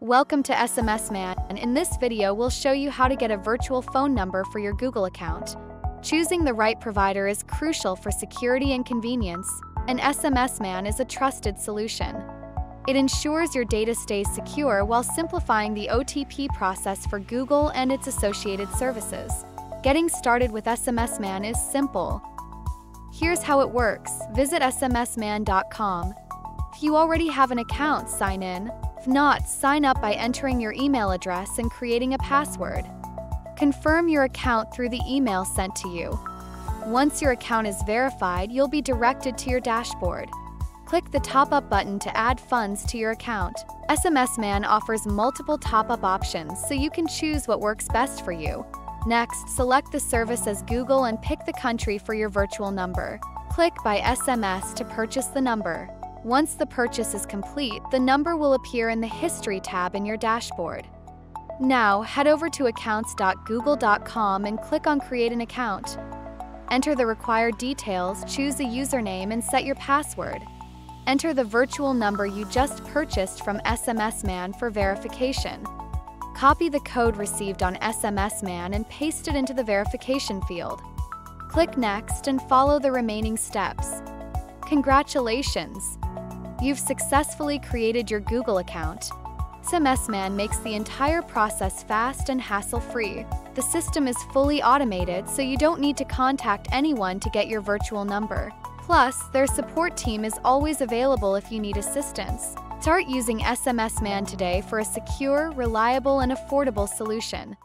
Welcome to SMS Man, and in this video we'll show you how to get a virtual phone number for your Google account. Choosing the right provider is crucial for security and convenience, and SMS Man is a trusted solution. It ensures your data stays secure while simplifying the OTP process for Google and its associated services. Getting started with SMS Man is simple. Here's how it works. Visit smsman.com. If you already have an account, sign in. If not, sign up Buy entering your email address and creating a password. Confirm your account through the email sent to you. Once your account is verified, you'll be directed to your dashboard. Click the Top Up button to add funds to your account. SMS Man offers multiple top up options, so you can choose what works best for you. Next, select the service as Google and pick the country for your virtual number. Click by SMS to purchase the number. Once the purchase is complete, the number will appear in the History tab in your dashboard. Now, head over to accounts.google.com and click on Create an account. Enter the required details, choose a username, and set your password. Enter the virtual number you just purchased from SMS Man for verification. Copy the code received on SMS Man and paste it into the verification field. Click Next and follow the remaining steps. Congratulations! You've successfully created your Google account. SMS Man makes the entire process fast and hassle-free. The system is fully automated, so you don't need to contact anyone to get your virtual number. Plus, their support team is always available if you need assistance. Start using SMS Man today for a secure, reliable, and affordable solution.